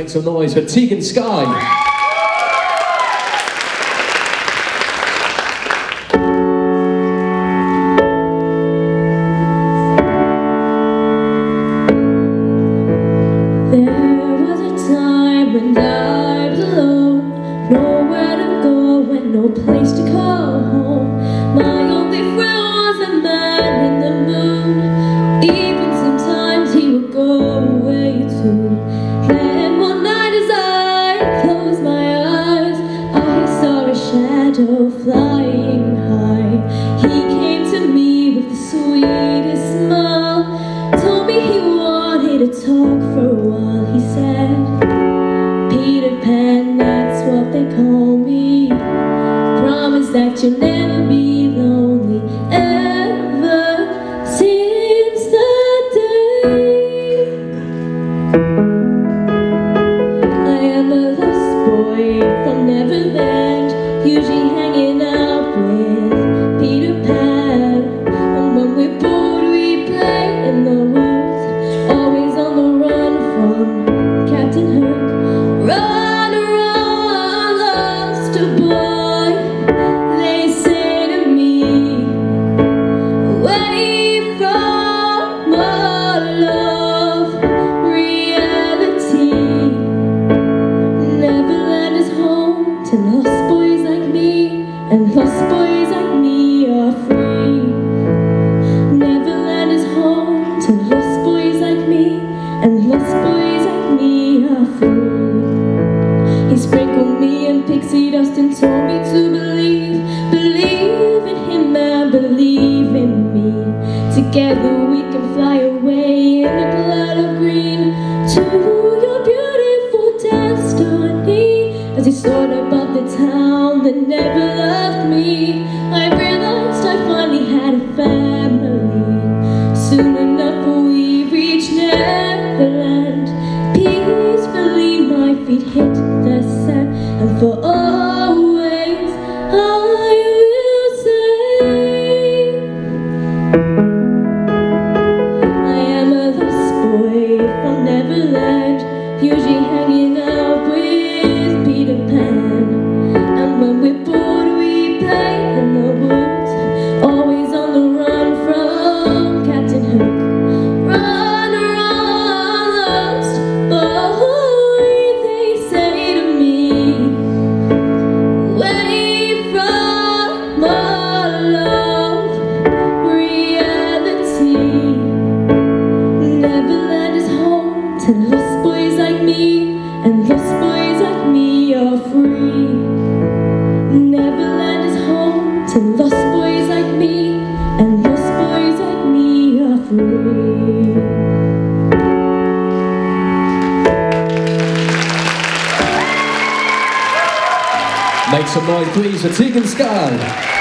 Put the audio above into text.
Make some noise for Tegan Skye. There was a time when I was alone, nowhere to go and no place to call home. My only friend a while. He said, Peter Pan, that's what they call me Promise that you'll never be lonely Together we can fly away in a blood of green To your beautiful destiny. As he soared above the town that never left me I realized I finally had a family. Soon enough we reached Neverland Peacefully my feet hit the sand And for Neverland Make some noise please for Tegan Skye.